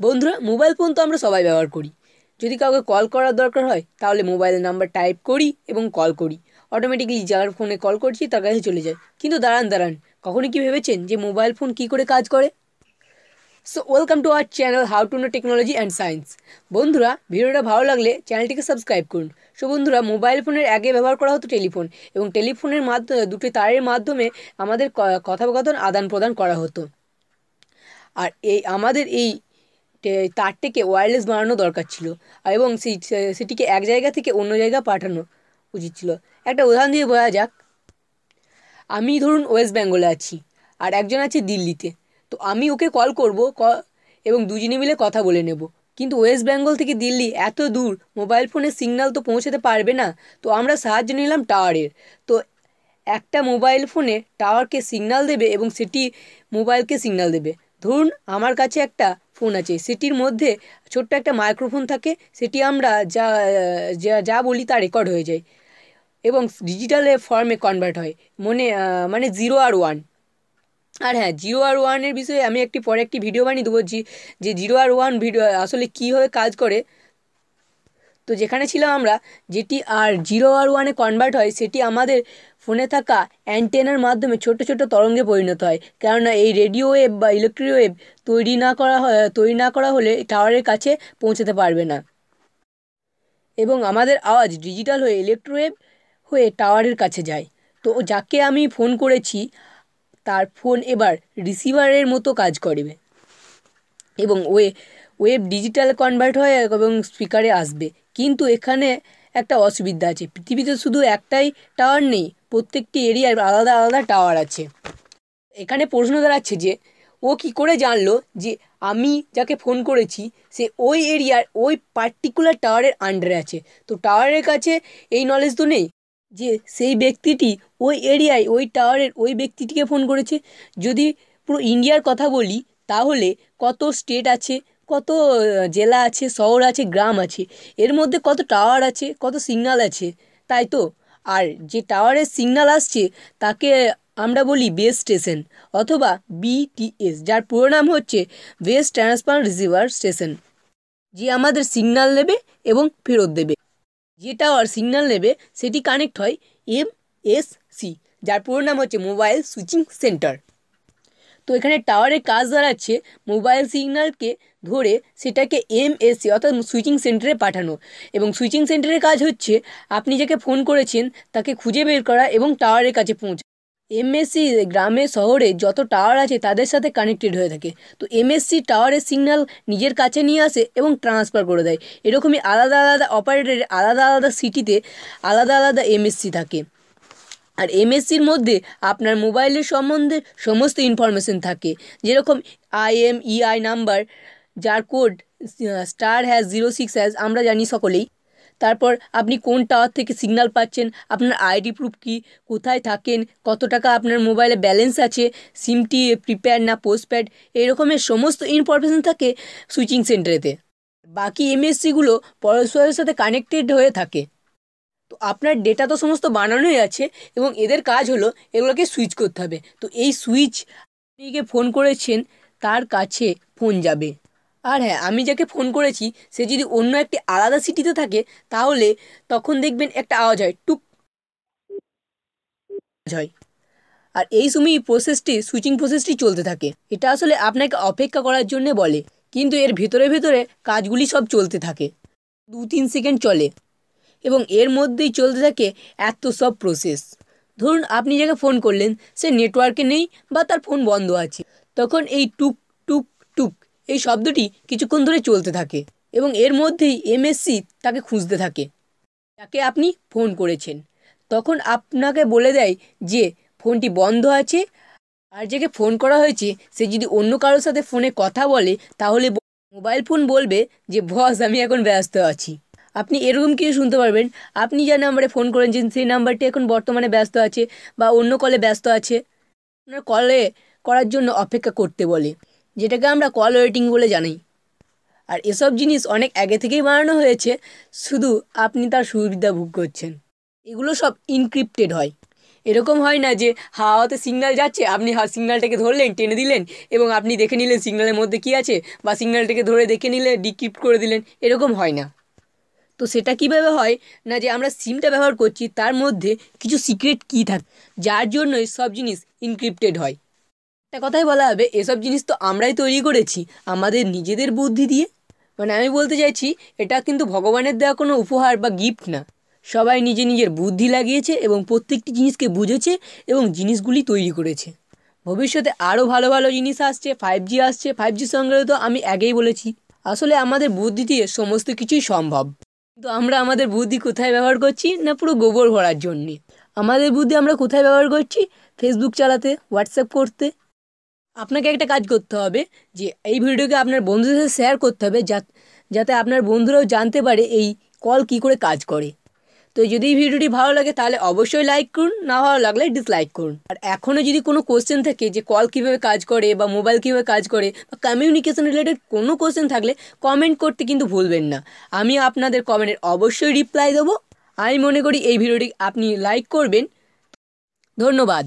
বন্ধুরা mobile phone তো আমরা সবাই ব্যবহার করি। যদি কাউকে কল করার দরকার হয়, তাহলে মোবাইলের নাম্বার টাইপ করি এবং কল করি। অটোমেটিকলি যার ফোনে কল করছি, তার কাছে চলে যায়। কিন্তু দাঁড়ান দাঁড়ান কখনই কি ভেবেছেন যে মোবাইল ফোন কী করে কাজ করে? So welcome to our channel how to know technology and science বন্ধুরা, ভিডিওটা ভালো লাগলে চ্যানেলটিকে সাবস্ক্রাইব করুন। সো বন্ধুরা মোবাইল ফোনের আগে ব্যবহার করা হতো টেলিফোন এবং টেলিফোনের মাধ্যমে, দুটি তারের মাধ্যমে আমাদের কথোপকথন আদান প্রদান করা হতো। আর এই, আমাদের এই তারটিকে ওয়্যারলেস বানানো দরকার ছিল। এবং সেই সেটিকে এক জায়গা থেকে অন্য জায়গা পাঠানো উচিত ছিল। একটা উদাহরণ দিয়ে বোঝা যাক। আমি ধরুন ওয়েস্ট বেঙ্গলে আছি, আর একজন আছে দিল্লিতে। তো আমি ওকে কল করব, ক, এবং দুজনে মিলে কথা বলে নেব। কিন্তু ওয়েস্ট বেঙ্গল থেকে দিল্লি এত দূর, মোবাইল ফোনের সিগন্যাল তো পৌঁছাতে পারবে না। তো আমরা সাহায্য নিলাম টাওয়ারের। তো একটা মোবাইল ফোনে টাওয়ারকে সিগন্যাল দেবে এবং সেটি মোবাইলকে সিগন্যাল দেবে। ধরুন আমার কাছে একটা ফোন আছে। সেটির মধ্যে ছোট্ট একটা মাইক্রোফোন থাকে, সেটি আমরা যা যা বলি তা রেকর্ড হয়ে যায় এবং ডিজিটালে ফর্মে কনভার্ট হয়। মনে মানে জিরো আর ওয়ান আর হ্যাঁ জিরো আর ওয়ানের বিষয়ে আমি একটি, পরে একটি ভিডিও বানিয়ে দেবো যে জিরো আর ওয়ান ভিডিও আসলে কীভাবে কাজ করে। তো যেখানে ছিলাম আমরা, যেটি আর জিরো আর ওয়ানে কনভার্ট হয়, সেটি আমাদের ফোনে থাকা অ্যান্টেনার মাধ্যমে ছোট ছোট তরঙ্গে পরিণত হয়। কেননা এই রেডিও ওয়েভ বা ইলেকট্রিক ওয়েভ তৈরি না করা হয়, তৈরি না করা হলে টাওয়ারের কাছে পৌঁছাতে পারবে না। এবং আমাদের আওয়াজ ডিজিটাল হয়ে ইলেকট্রোওয়েভ হয়ে টাওয়ারের কাছে যায়। তো যাকে আমি ফোন করেছি, তার ফোন এবার রিসিভারের মতো কাজ করবে। এবং ওয়ে ওয়েব ডিজিটাল কনভার্ট হয়ে এবং স্পিকারে আসবে। কিন্তু এখানে একটা অসুবিধা আছে। পৃথিবীতে শুধু একটাই টাওয়ার নেই, প্রত্যেকটি এরিয়ার আলাদা আলাদা টাওয়ার আছে। এখানে প্রশ্ন দাঁড়াচ্ছে যে, ও কি করে জানলো যে আমি যাকে ফোন করেছি, সে ওই এরিয়ার ওই পার্টিকুলার টাওয়ারের আন্ডারে আছে? তো টাওয়ারের কাছে এই নলেজ তো নেই যে সেই ব্যক্তিটি ওই এরিয়ায় ওই টাওয়ারের ওই ব্যক্তিটিকে ফোন করেছে। যদি পুরো ইন্ডিয়ার কথা বলি, তাহলে কত স্টেট আছে কত জেলা আছে, শহর আছে, গ্রাম আছে, এর মধ্যে কত টাওয়ার আছে, কত সিগনাল আছে, তাই তো? আর যে টাওয়ারের সিগনাল আসছে, তাকে আমরা বলি বেস স্টেশন অথবা বিটিএস যার পুরো নাম হচ্ছে বেস ট্রান্সফার রিসিভার স্টেশন যে আমাদের সিগনাল নেবে এবং ফেরত দেবে। যে টাওয়ার সিগনাল নেবে, সেটি কানেক্ট হয় এম এস সি যার পুরো নাম হচ্ছে মোবাইল সুইচিং সেন্টার তো এখানে টাওয়ারের কাজ দাঁড়াচ্ছে। মোবাইল সিগন্যালকে ধরে সেটাকে এমএসসি অর্থাৎ সুইচিং সেন্টারে পাঠানো। এবং সুইচিং সেন্টারের কাজ হচ্ছে, আপনি যাকে ফোন করেছেন তাকে খুঁজে বের করা এবং টাওয়ারের কাছে পৌঁছা এমএসসি গ্রামে শহরে যত টাওয়ার আছে তাদের সাথে কানেক্টেড হয়ে থাকে। তো এমএসসি টাওয়ারের সিগন্যাল নিজের কাছে নিয়ে আসে এবং ট্রান্সফার করে দেয়। এরকমই আলাদা আলাদা অপারেটরের আলাদা আলাদা সিটিতে আলাদা আলাদা এমএসসি থাকে। আর এমএসসির মধ্যে আপনার মোবাইলের সম্বন্ধে সমস্ত ইনফরমেশন থাকে। যেরকম আইএমইআই নাম্বার যার code star hash zero six hash আমরা জানি সকলেই। তারপর আপনি কোন টাওয়ার থেকে সিগনাল পাচ্ছেন, আপনার আইডি প্রুফ কী, কোথায় থাকেন, কত টাকা আপনার মোবাইলে ব্যালেন্স আছে সিমটি প্রিপেয়ার না পোস্টপ্যাড এরকমের সমস্ত ইনফরমেশান থাকে সুইচিং সেন্টারেতে বাকি এমএসসিগুলো পরস্পরের সাথে কানেক্টেড হয়ে থাকে। তো আপনার ডেটা তো সমস্ত বানানোই আছে এবং এদের কাজ হলো এগুলোকে সুইচ করতে হবে। তো এই সুইচ আপনিকে ফোন করেছেন, তার কাছে ফোন যাবে। আর হ্যাঁ আমি যাকে ফোন করেছি, সে যদি অন্য একটি আলাদা সিটিতে থাকে, তাহলে তখন দেখবেন একটা আওয়াজ হয়, টুক। হয়। আর এই সময় প্রসেসটি সুইচিং প্রসেসটি চলতে থাকে। এটা আসলে আপনাকে অপেক্ষা করার জন্যে বলে, কিন্তু এর ভেতরে ভেতরে কাজগুলি সব চলতে থাকে। দু তিন সেকেন্ড চলে। এবং এর মধ্যেই চলতে থাকে এত সব প্রসেস ধরুন আপনি যাকে ফোন করলেন, সে নেটওয়ার্কে নেই বা তার ফোন বন্ধ আছে। তখন এই টুক টুক টুক এই শব্দটি কিছুক্ষণ ধরে চলতে থাকে এবং এর মধ্যেই এমএসসি তাকে খুঁজতে থাকে। যাকে আপনি ফোন করেছেন। তখন আপনাকে বলে দেয় যে ফোনটি বন্ধ আছে। আর যাকে ফোন করা হয়েছে, সে যদি অন্য কারোর সাথে ফোনে কথা বলে, তাহলে মোবাইল ফোন বলবে যে, বস, আমি এখন ব্যস্ত আছি। আপনি এরকম কিছু শুনতে পারবেন। আপনি যে নাম্বারে ফোন করেন করেছেন সেই নাম্বারটি এখন বর্তমানে ব্যস্ত আছে বা অন্য কলে ব্যস্ত আছে, আপনার কলে করার জন্য অপেক্ষা করতে বলে, যেটাকে আমরা কল ওয়েটিং বলে জানি। আর এসব জিনিস অনেক আগে থেকেই বানানো হয়েছে, শুধু আপনি তার সুবিধা ভোগ করছেন। এগুলো সব ইনক্রিপ্টেড হয়। এরকম হয় না যে হাওয়াতে সিগন্যাল যাচ্ছে, আপনি সিগন্যালটাকে ধরলেন, টেনে দিলেন, এবং আপনি দেখে নিলেন সিগন্যালের মধ্যে কী আছে, বা সিগন্যালটাকে ধরে দেখে নিলে ডিক্রিপ্ট করে দিলেন, এরকম হয় না। তো সেটা কীভাবে হয় না যে আমরা সিমটা ব্যবহার করছি, তার মধ্যে কিছু সিক্রেট কী থাকে, যার জন্যই সব জিনিস ইনক্রিপ্টেড হয়। একটা কথাই বলা হবে, এসব জিনিস তো আমরাই তৈরি করেছি, আমাদের নিজেদের বুদ্ধি দিয়ে। মানে আমি বলতে চাইছি, এটা কিন্তু ভগবানের দেওয়া কোনো উপহার বা গিফট না। সবাই নিজে নিজের বুদ্ধি লাগিয়েছে এবং প্রত্যেকটি জিনিসকে বুঝেছে এবং জিনিসগুলি তৈরি করেছে। ভবিষ্যতে আরও ভালো ভালো জিনিস আসছে ফাইভ জি আসছে ফাইভ জি সঙ্গে তো আমি আগেই বলেছি। আসলে আমাদের বুদ্ধি দিয়ে সমস্ত কিছুই সম্ভব। কিন্তু আমরা আমাদের বুদ্ধি কোথায় ব্যবহার করছি? না পুরো গোবর ভরার জন্যে। আমাদের বুদ্ধি আমরা কোথায় ব্যবহার করছি? ফেসবুক চালাতে হোয়াটসঅ্যাপ করতে। আপনাকে একটা কাজ করতে হবে যে, এই ভিডিওকে আপনার বন্ধুদের সাথে শেয়ার করতে হবে যাতে আপনার বন্ধুরাও জানতে পারে এই কল কি করে কাজ করে। তো যদি ভিডিওটি ভালো লাগে তাহলে অবশ্যই লাইক করুন, না ভালো লাগলে ডিসলাইক করুন। আর এখনও যদি কোনো কোশ্চেন থাকে যে কল কীভাবে কাজ করে বা মোবাইল কীভাবে কাজ করে বা কমিউনিকেশন রিলেটেড কোনো কোশ্চেন থাকলে কমেন্ট করতে কিন্তু ভুলবেন না। আমি আপনাদের কমেন্টের অবশ্যই রিপ্লাই দেবো। আমি মনে করি এই ভিডিওটি আপনি লাইক করবেন। ধন্যবাদ।